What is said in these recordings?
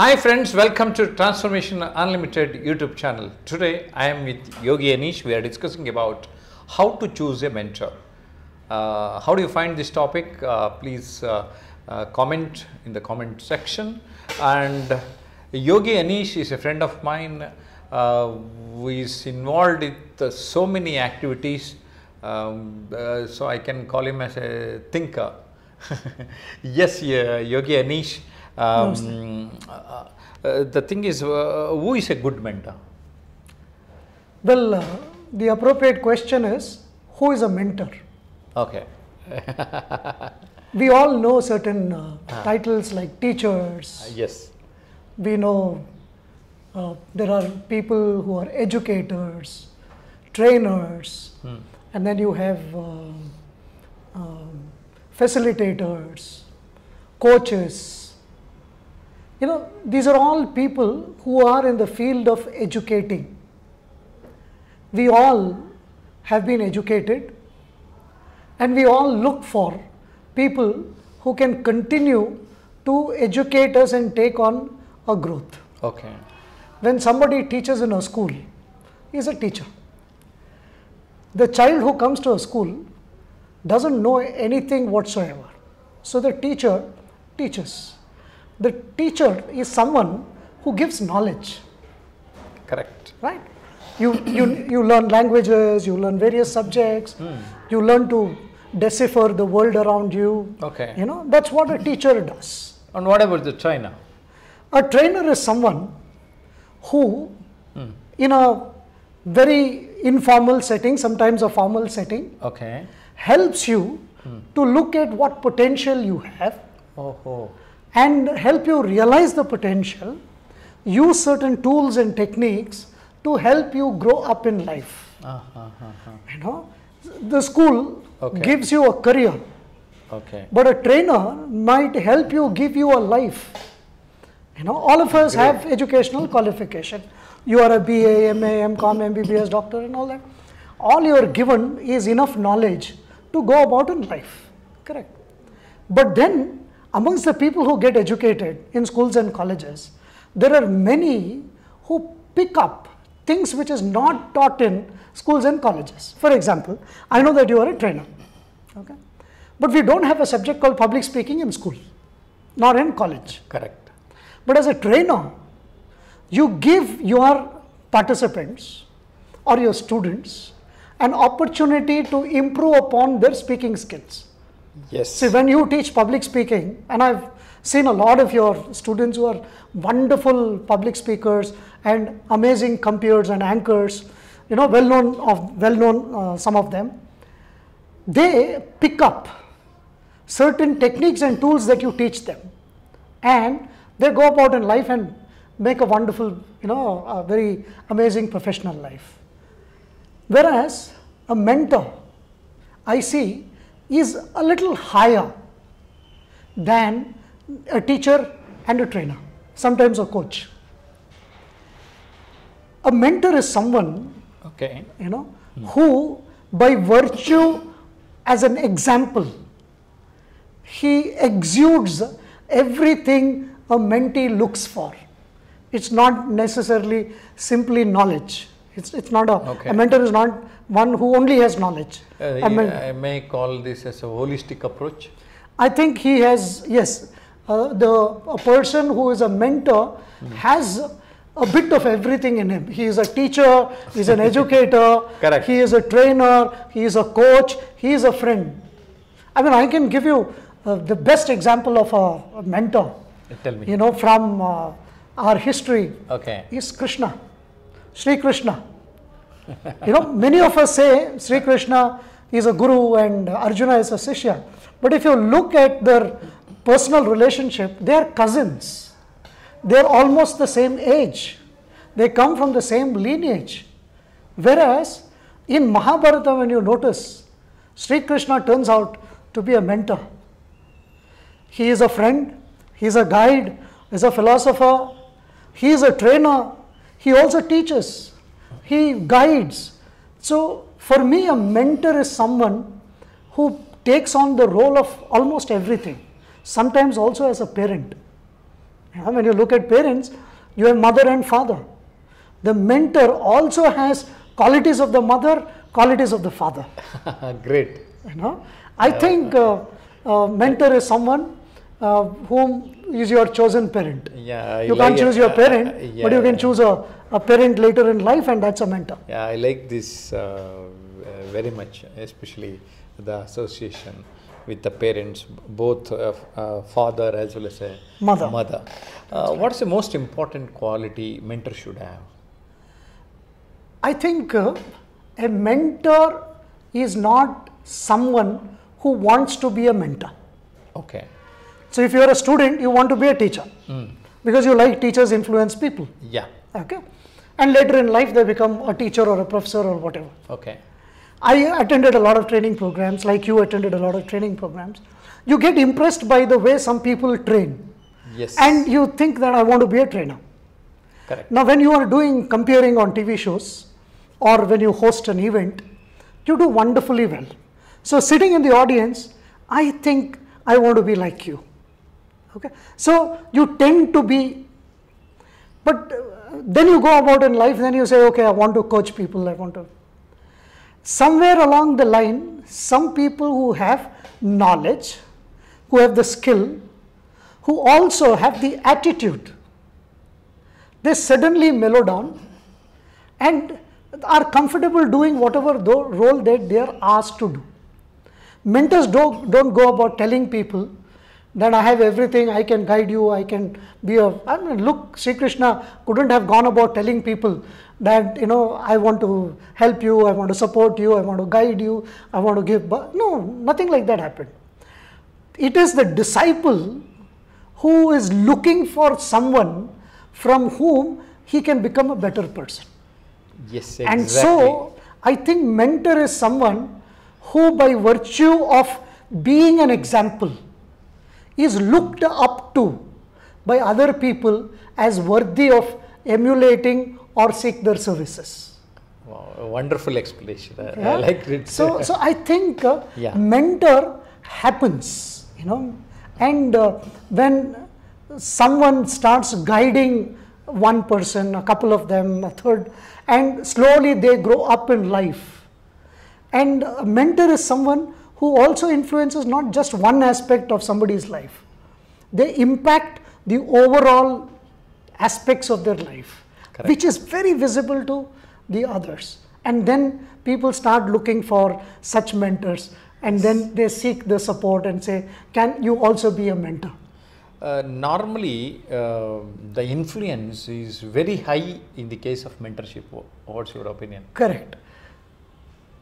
Hi friends, welcome to Transformation Unlimited YouTube channel. Today I am with Yogi Anish. We are discussing about how to choose a mentor. Uh, how do you find this topic? Uh, please uh, uh, comment in the comment section. And Yogi Anish is a friend of mine uh, who is involved with uh, so many activities. Um, so I can call him as a thinker. yes, Yogi Anish. Um, uh, uh, the thing is, uh, who is a good mentor? Well, uh, the appropriate question is who is a mentor? Okay. We all know certain uh, titles like teachers. yes. We know uh, there are people who are educators, trainers, and then you have um, facilitators, coaches. You know, these are all people who are in the field of educating. We all have been educated and we all look for people who can continue to educate us and take on a growth. Okay. When somebody teaches in a school, he is a teacher. The child who comes to a school doesn't know anything whatsoever. So the teacher teaches. The teacher is someone who gives knowledge, Correct. right? You, you, you learn languages, you learn various subjects, hmm. you learn to decipher the world around you. Okay. You know, that's what a teacher does. And what about the trainer? A trainer is someone who, hmm. in a very informal setting, sometimes a formal setting, Okay. helps you hmm. to look at what potential you have Oh, oh. And help you realize the potential, use certain tools and techniques to help you grow up in life. Ah, ah, ah. You know, the school Okay. gives you a career, Okay. but a trainer might help you give you a life. You know, all of us have educational qualification. You are a BA, MA, MCOM, MBBS doctor, and all that. All you are given is enough knowledge to go about in life. Correct. But then, amongst the people who get educated in schools and colleges, there are many who pick up things which is not taught in schools and colleges. For example, I know that you are a trainer. Okay. But we don't have a subject called public speaking in school, nor in college. Correct. But as a trainer, you give your participants or your students an opportunity to improve upon their speaking skills. Yes. See, when you teach public speaking, and I've seen a lot of your students who are wonderful public speakers and amazing compeers and anchors, you know, well known of well known uh, some of them, they pick up certain techniques and tools that you teach them, and they go about in life and make a wonderful, you know, a very amazing professional life. Whereas a mentor, I see, is a little higher than a teacher and a trainer, sometimes a coach. A mentor is someone, Okay. you know, who by virtue as an example, he exudes everything a mentee looks for. It's not necessarily simply knowledge. It's, it's not a, Okay. a mentor is not one who only has knowledge. Uh, A men- I may call this as a holistic approach. I think he has, yes, uh, the a person who is a mentor has a bit of everything in him. He is a teacher, he is an educator, Correct. he is a trainer, he is a coach, he is a friend. I mean, I can give you uh, the best example of a, a mentor, Tell me. you know, from uh, our history Okay. is Krishna, Sri Krishna. You know, many of us say Sri Krishna is a guru and Arjuna is a Sishya. But if you look at their personal relationship, they are cousins. They are almost the same age. They come from the same lineage. Whereas in Mahabharata, when you notice, Sri Krishna turns out to be a mentor. He is a friend, he is a guide, he is a philosopher, he is a trainer, he also teaches, he guides. So, for me, a mentor is someone who takes on the role of almost everything, sometimes also as a parent. You know, when you look at parents, you have mother and father. The mentor also has qualities of the mother, qualities of the father. Great. You know, I think uh, uh, mentor is someone uh, whom is your chosen parent. Yeah, I You like can't choose your parent, uh, but you can choose a, a parent later in life, and that's a mentor. Yeah, I like this uh, uh, very much, especially the association with the parents, both uh, uh, father as well as a Mother. Mother. Uh, what's the most important quality mentor should have? I think uh, a mentor is not someone who wants to be a mentor. Okay. So, if you are a student, you want to be a teacher hmm. because you like teachers influence people. Yeah. Okay, and later in life they become a teacher or a professor or whatever. Okay. I attended a lot of training programs, like you attended a lot of training programs. You get impressed by the way some people train, Yes. and you think that I want to be a trainer. correct. Now, when you are doing comparing on TV shows or when you host an event, you do wonderfully well. So, sitting in the audience, I think I want to be like you. Okay, so you tend to be, but uh, then you go about in life, then you say, okay, I want to coach people, I want to. Somewhere along the line, some people who have knowledge, who have the skill, who also have the attitude, they suddenly mellow down and are comfortable doing whatever role that they are asked to do. Mentors don't, don't go about telling people that I have everything, I can guide you, I can be a. I mean, look, Sri Krishna couldn't have gone about telling people that, you know, I want to help you, I want to support you, I want to guide you, I want to give. But no, nothing like that happened. It is the disciple who is looking for someone from whom he can become a better person. Yes, exactly. And so, I think mentor is someone who, by virtue of being an example, is looked up to by other people as worthy of emulating or seek their services. Wow, a wonderful explanation. I, I Yeah? liked it. So, so I think uh, Yeah. mentor happens, you know, and uh, when someone starts guiding one person, a couple of them, a third, and slowly they grow up in life. And a mentor is someone who also influences not just one aspect of somebody's life, they impact the overall aspects of their life, Correct. which is very visible to the others. And then people start looking for such mentors, and then they seek the support and say, Can you also be a mentor? Uh, normally, uh, the influence is very high in the case of mentorship. What's your opinion? Correct.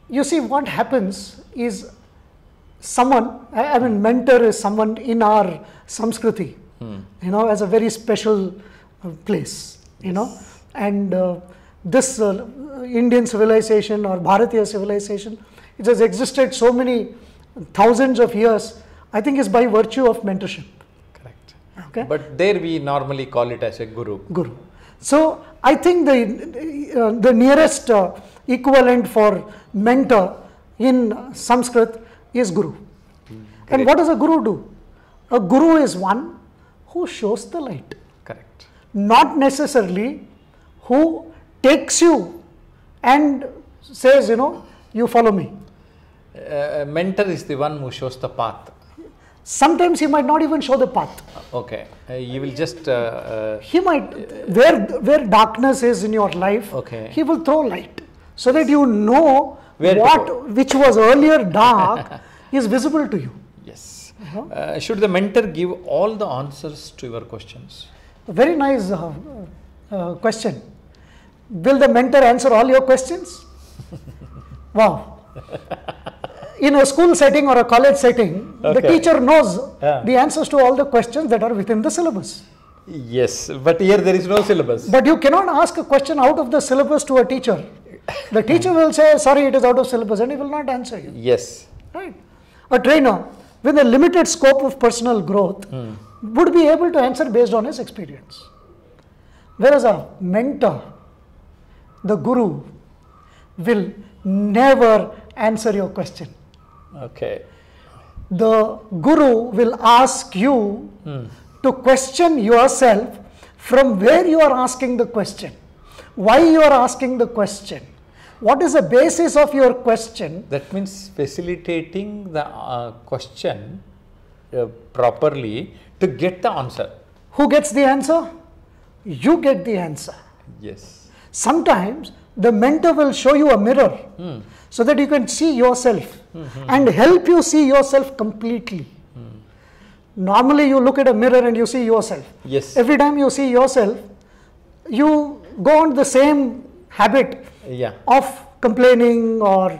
You see, what happens is someone, I I mean, mentor is someone in our Samskriti, you know, as a very special uh, place, you know, and uh, this uh, Indian civilization or Bharatiya civilization, it has existed so many thousands of years, I think is by virtue of mentorship. Correct. Okay. But there we normally call it as a guru. Guru. So I think the uh, the nearest uh, equivalent for mentor in Sanskrit is guru. And what does a guru do? A guru is one who shows the light, Correct. not necessarily who takes you and says, you know, you follow me. Uh, a mentor is the one who shows the path. Sometimes he might not even show the path. Okay. Uh, you will just. Uh, uh, He might, where where darkness is in your life, Okay. he will throw light so that you know what which was earlier dark is visible to you. yes. Uh, should the mentor give all the answers to your questions? A very nice uh, uh, question. Will the mentor answer all your questions? wow. In a school setting or a college setting, the teacher knows Yeah. the answers to all the questions that are within the syllabus. Yes, but here there is no syllabus. But you cannot ask a question out of the syllabus to a teacher. The teacher will say, Sorry, it is out of syllabus, and he will not answer you. Yes. Right? A trainer with a limited scope of personal growth hmm. would be able to answer based on his experience. Whereas a mentor, the guru, will never answer your question. Okay. The guru will ask you hmm. to question yourself from where you are asking the question, why you are asking the question, what is the basis of your question. That means facilitating the uh, question uh, properly to get the answer. Who gets the answer? You get the answer. Yes. Sometimes the mentor will show you a mirror so that you can see yourself and help you see yourself completely. Normally, you look at a mirror and you see yourself. Yes. Every time you see yourself, you go on the same habit Yeah. of complaining or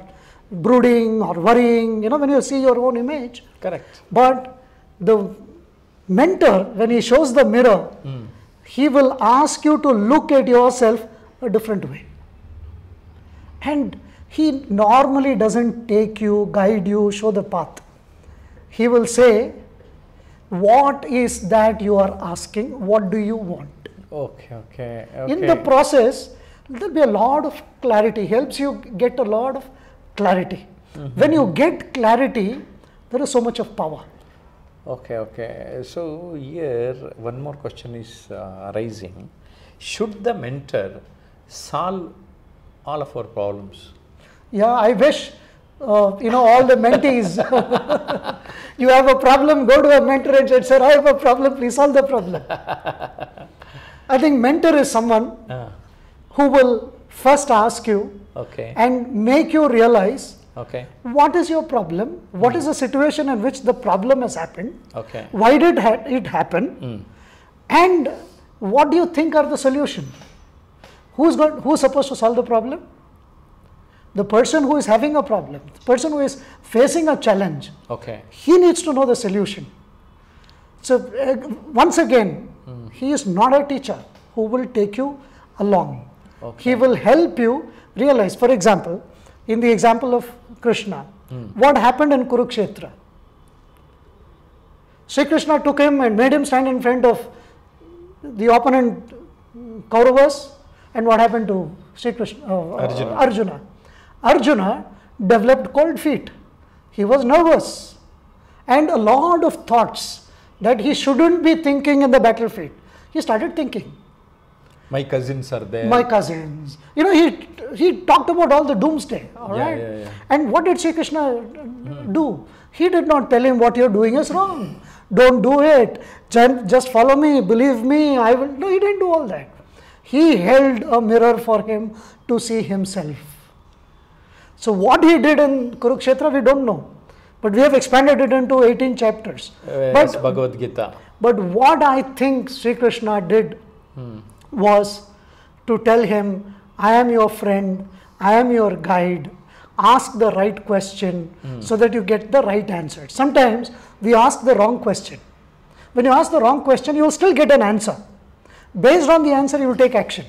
brooding or worrying, you know, when you see your own image. Correct. But the mentor, when he shows the mirror, hmm. he will ask you to look at yourself a different way. And he normally doesn't take you, guide you, show the path. He will say, What is that you are asking? What do you want? Okay. Okay. Okay. In the process, there'll be a lot of clarity, helps you get a lot of clarity. When you get clarity, there is so much of power. Okay, okay. So here one more question is uh, arising. Should the mentor solve all of our problems? Yeah, I wish, uh, you know, all the mentees, you have a problem, go to a mentor and say, Sir, I have a problem, please solve the problem. I think mentor is someone Ah, who will first ask you okay, and make you realize okay, what is your problem, what is hmm. the situation in which the problem has happened, okay. why did ha- it happen, hmm. and what do you think are the solution? Who's, got, who's supposed to solve the problem? The person who is having a problem, the person who is facing a challenge, Okay. he needs to know the solution. So, uh, once again, hmm. he is not a teacher who will take you along. Okay. He will help you realize, for example, in the example of Krishna, what happened in Kurukshetra? Sri Krishna took him and made him stand in front of the opponent Kauravas, and what happened to Sri Krishna? uh, uh, Arjuna. Arjuna. Arjuna developed cold feet. He was nervous, and a lot of thoughts that he shouldn't be thinking in the battlefield. He started thinking My cousins are there. my cousins. You know, he he talked about all the doomsday. All Yeah, right. yeah, yeah. And what did Sri Krishna do? He did not tell him what you're doing is wrong. Don't do it. Just follow me. Believe me. I will. No, he didn't do all that. He held a mirror for him to see himself. So what he did in Kurukshetra, we don't know. But we have expanded it into 18 chapters. Uh, but Bhagavad Gita. but what I think Sri Krishna did was to tell him, I am your friend, I am your guide. Ask the right question hmm. so that you get the right answer. Sometimes we ask the wrong question. When you ask the wrong question, you will still get an answer. Based on the answer, you will take action.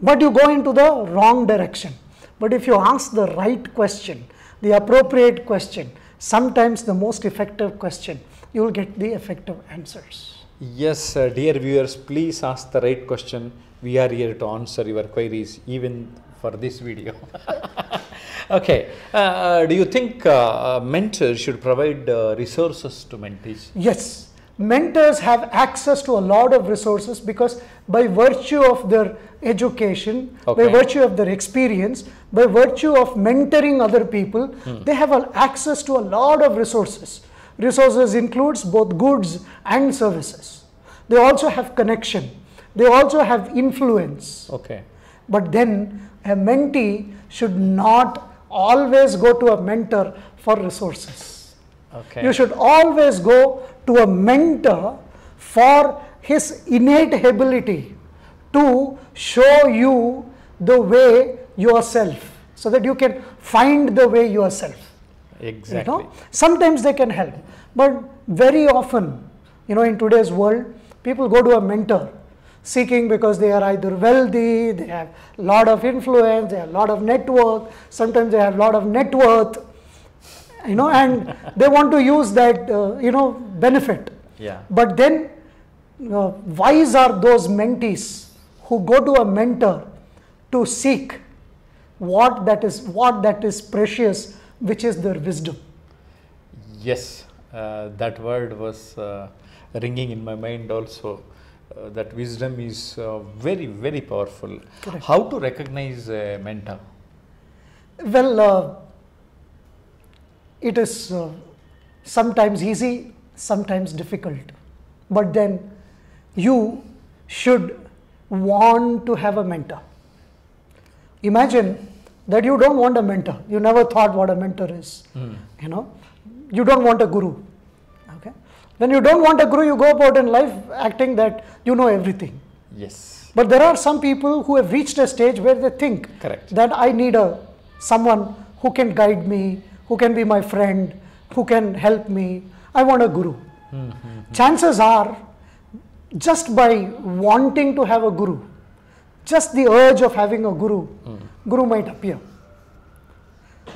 But you go into the wrong direction. But if you ask the right question, the appropriate question, sometimes the most effective question, you will get the effective answers. Yes, uh, dear viewers, please ask the right question. We are here to answer your queries, even for this video. okay, uh, uh, do you think uh, uh, mentors should provide uh, resources to mentees? Yes, mentors have access to a lot of resources because by virtue of their education, Okay. by virtue of their experience, by virtue of mentoring other people, they have access to a lot of resources. Resources includes both goods and services. They also have connection. They also have influence. Okay, But then a mentee should not always go to a mentor for resources. okay, You should always go to a mentor for his innate ability to show you the way yourself so that you can find the way yourself. Exactly. You know, sometimes they can help, but very often, you know, in today's world, people go to a mentor seeking because they are either wealthy, they have a lot of influence, they have a lot of network, sometimes they have a lot of net worth, you know, and they want to use that, uh, you know, benefit. Yeah. But then, uh, wise are those mentees who go to a mentor to seek what that is, what that is precious, which is their wisdom. Yes, uh, that word was uh, ringing in my mind also. Uh, that wisdom is uh, very, very powerful. Correct. How to recognize a mentor? Well, uh, it is uh, sometimes easy, sometimes difficult. But then you should want to have a mentor. Imagine that you don't want a mentor. You never thought what a mentor is. Hmm. You know, you don't want a guru. Okay. When you don't want a guru, you go about in life acting that you know everything. Yes. But there are some people who have reached a stage where they think Correct. that I need a someone who can guide me, who can be my friend, who can help me. I want a guru. Hmm, hmm, Chances are, just by wanting to have a guru, just the urge of having a guru, guru might appear.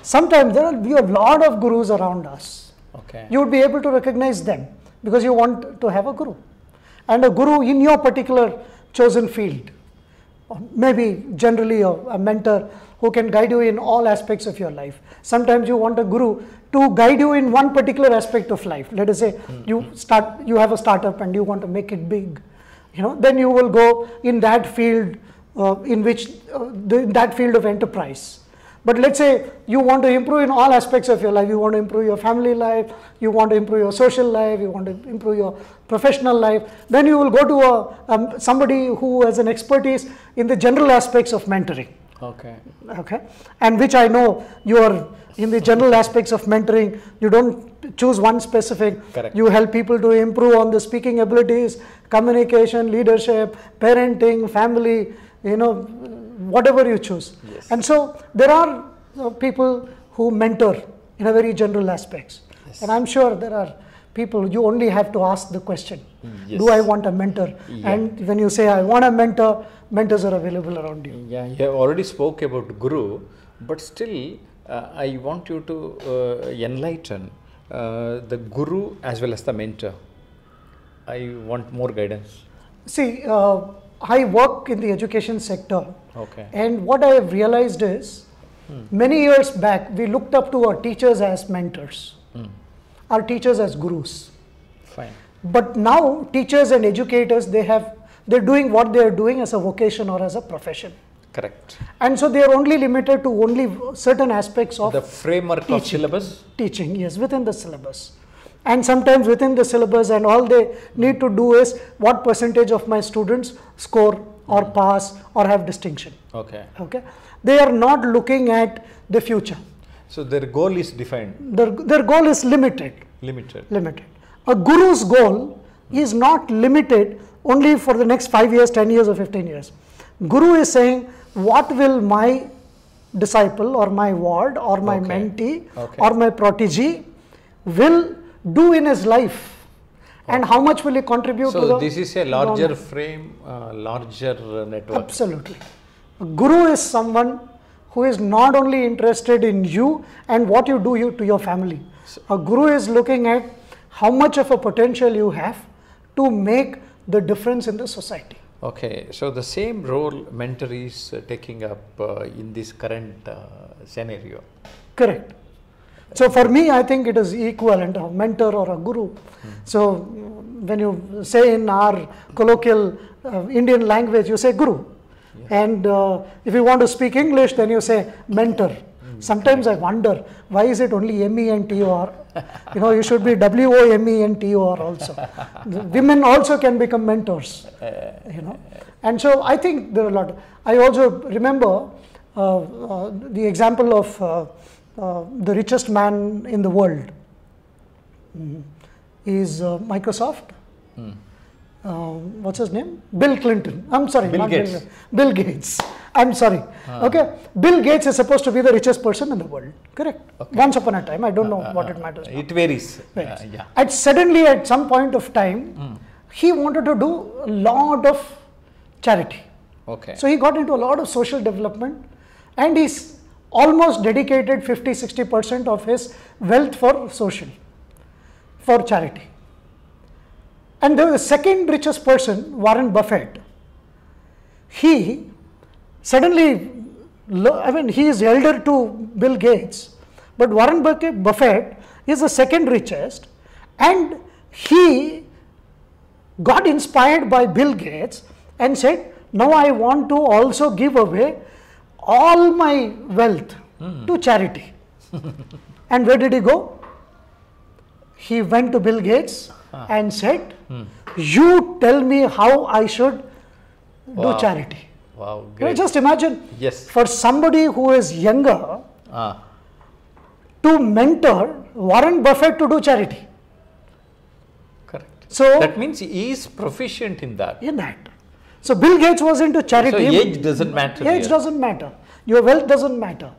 Sometimes there will be a lot of gurus around us. Okay. you would be able to recognize them because you want to have a guru. And a guru in your particular chosen field maybe generally a, a mentor who can guide you in all aspects of your life. Sometimes you want a guru to guide you in one particular aspect of life. Let us say mm-hmm. you start you have a startup and you want to make it big you know then you will go in that field uh, in which uh, the, in that field of enterprise but let's say you want to improve in all aspects of your life. You want to improve your family life, you want to improve your social life, you want to improve your professional life. Then you will go to a, um, somebody who has an expertise in the general aspects of mentoring. Okay. Okay, and which I know you are in the general aspects of mentoring. You don't choose one specific. Correct. You help people to improve on the speaking abilities, communication, leadership, parenting, family. You know, whatever you choose. Yes. And so there are uh, people who mentor in a very general aspects. Yes. And I'm sure there are people you only have to ask the question Yes. do i want a mentor Yeah. and when you say i want a mentor mentors are available around you Yeah, you have already spoke about guru, but still, uh, I want you to uh, enlighten uh, the guru as well as the mentor. I want more guidance. See, uh, I work in the education sector, Okay. and what I have realized is hmm. many years back we looked up to our teachers as mentors, hmm. our teachers as gurus. Fine. But now, teachers and educators they have they're doing what they are doing as a vocation or as a profession, Correct. and so they are only limited to only certain aspects of The framework of syllabus. teaching yes within the syllabus and sometimes within the syllabus and all they need to do is what percentage of my students score or mm-hmm. pass or have distinction Okay. okay they are not looking at the future So their goal is defined, their, their goal is limited limited. limited a guru's goal is not limited only for the next 5 years 10 years or 15 years guru is saying what will my disciple or my ward or my Okay. mentee Okay. or my protege will do in his life and how much will he contribute to So the this is a larger government? frame, uh, larger uh, network. Absolutely. A guru is someone who is not only interested in you and what you do you, to your family. A guru is looking at how much of a potential you have to make the difference in the society. Okay, so the same role mentor is uh, taking up uh, in this current uh, scenario. Correct. So for me, I think it is equivalent a mentor or a guru. So when you say in our colloquial uh, Indian language, you say guru, and uh, if you want to speak English, then you say mentor. Sometimes I wonder why is it only M E N T O R? You know, you should be W O M E N T O R also. Women also can become mentors. You know, and so I think there are a lot. I also remember uh, uh, the example of uh, the richest man in the world Mm. is uh, Microsoft. Uh, what's his name? Bill Clinton. I'm sorry, Bill Gates. Bill, Bill Gates. I'm sorry. Okay, Bill Gates is supposed to be the richest person in the world. Correct. Okay. Once upon a time, I don't know what it matters. It varies. Right. Uh, yeah. At suddenly, at some point of time, he wanted to do a lot of charity. Okay. So he got into a lot of social development and he's almost dedicated 50 60% of his wealth for social, for charity. And the second richest person, Warren Buffett, he suddenly, I mean, he is elder to Bill Gates, but Warren Buffett is the second richest and he got inspired by Bill Gates and said, Now I want to also give away all my wealth to charity. and where did he go? He went to Bill Gates and said, You tell me how I should Wow. do charity. Wow, great. just imagine Yes. for somebody who is younger Ah, to mentor Warren Buffett to do charity. correct. So, That means he is proficient in that. in that. So Bill Gates was into charity. So age doesn't matter. Age here. doesn't matter. Your wealth doesn't matter.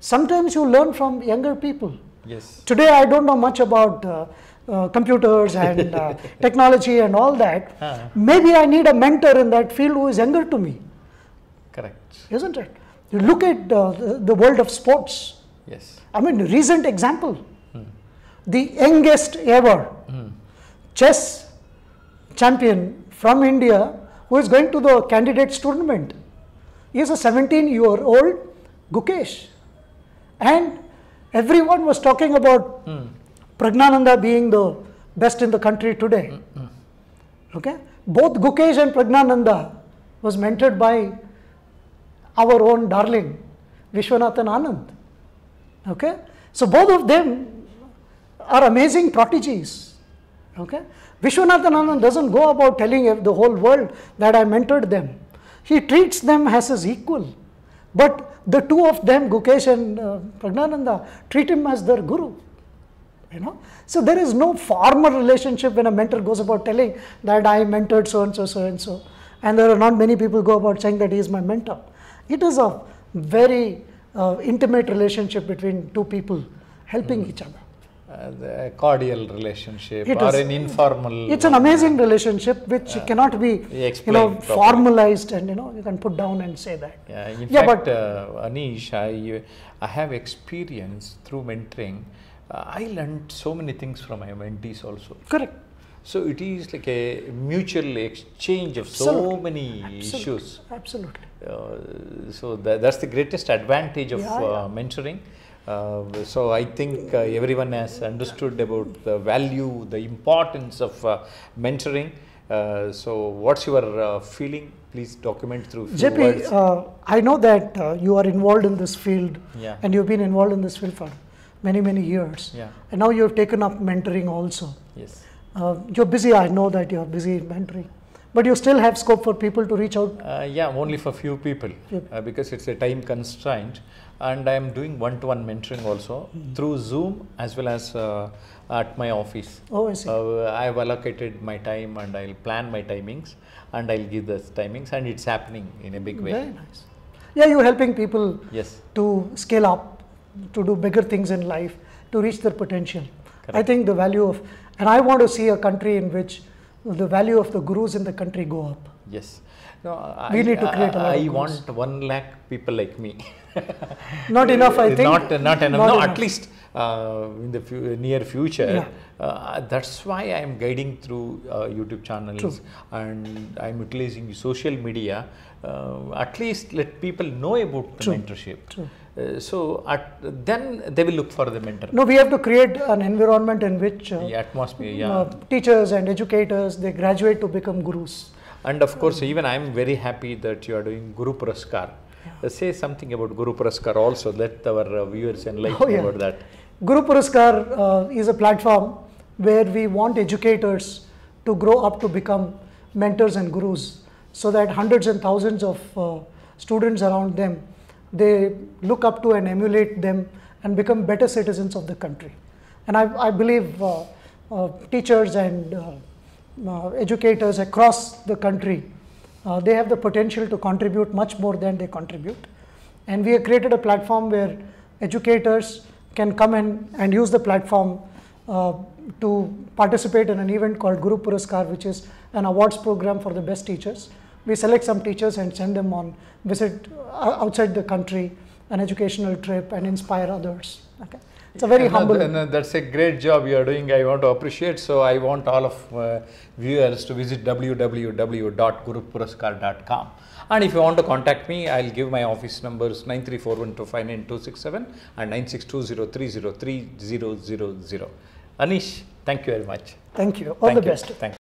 Sometimes you learn from younger people. Yes. Today I don't know much about uh, uh, computers and uh, technology and all that. Ah. Maybe I need a mentor in that field who is younger to me, Correct. isn't it? You look at uh, the, the world of sports. Yes. I mean, recent example. The youngest ever chess champion from India who is going to the candidates tournament. He is a 17 year old Gukesh. And everyone was talking about Praggnanandhaa being the best in the country today. Okay? Both Gukesh and Praggnanandhaa was mentored by our own darling Vishwanathan Anand. Okay? So both of them are amazing prodigies. Okay? Vishwanathan doesn't go about telling the whole world that I mentored them. He treats them as his equal. But the two of them, Gukesh and uh, Praggnanandhaa, treat him as their guru. You know, so there is no formal relationship when a mentor goes about telling that I mentored so and so, so and so, and there are not many people go about saying that he is my mentor. It is a very uh, intimate relationship between two people helping each other. Uh, the cordial relationship It or is. an informal. It's an amazing relationship which cannot be, you know, properly. formalized and you know you can put down and say that. Yeah, in Yeah, fact, but- uh, Anish, I, I have experience through mentoring. Uh, I learned so many things from my mentees also. Correct. So it is like a mutual exchange of so many Absolutely. issues. Absolutely. Uh, so tha- that's the greatest advantage of Yeah, uh, mentoring. Uh, so I think uh, everyone has understood about the value, the importance of uh, mentoring. Uh, so what's your uh, feeling? Please document through JP, uh, I know that uh, you are involved in this field Yeah. and you've been involved in this field for many, many years. Yeah. And now you've taken up mentoring also. yes. Uh, you're busy, I know that you're busy in mentoring, but you still have scope for people to reach out. Uh, yeah, only for few people uh, because it's a time constraint, and I am doing one-to-one mentoring also through Zoom as well as uh, at my office. Oh, I see. Uh, I have allocated my time and I'll plan my timings and I'll give the timings, and it's happening in a big way. Very nice. Yeah, you're helping people Yes, to scale up, to do bigger things in life, to reach their potential. I think the value of, and I want to see a country in which the value of the gurus in the country go up. yes. No, We I, need to create a lot I, want one lakh people like me. Not enough, I think. Not, not enough. Not no, enough. at least uh, in the fu- near future. Yeah. Uh, that's why I am guiding through uh, YouTube channels True. and I'm utilizing social media. Uh, at least let people know about the True. mentorship. True. Uh, so at, then they will look for the mentor. No, we have to create an environment in which uh, The atmosphere, yeah. uh, teachers and educators they graduate to become gurus. And of course, even I am very happy that you are doing Guru Puraskar. Uh, say something about Guru Puraskar also. Let our uh, viewers enlighten Oh, yeah. about that. Guru Puraskar uh, is a platform where we want educators to grow up to become mentors and gurus so that hundreds and thousands of uh, students around them they look up to and emulate them and become better citizens of the country and i, I believe uh, uh, teachers and uh, uh, educators across the country uh, they have the potential to contribute much more than they contribute and we have created a platform where educators can come in and use the platform uh, to participate in an event called Guru Puraskar, which is an awards program for the best teachers. We select some teachers and send them on visit uh, outside the country, an educational trip, and inspire others. Okay, it's a very no, humble. no, that's a great job you are doing. I want to appreciate. So I want all of uh, viewers to visit www.gurupuraskar.com. And if you want to contact me, I'll give my office numbers 93412599267 and 9620303000. Anish, thank you very much. Thank you. All Thank the you. best. Thank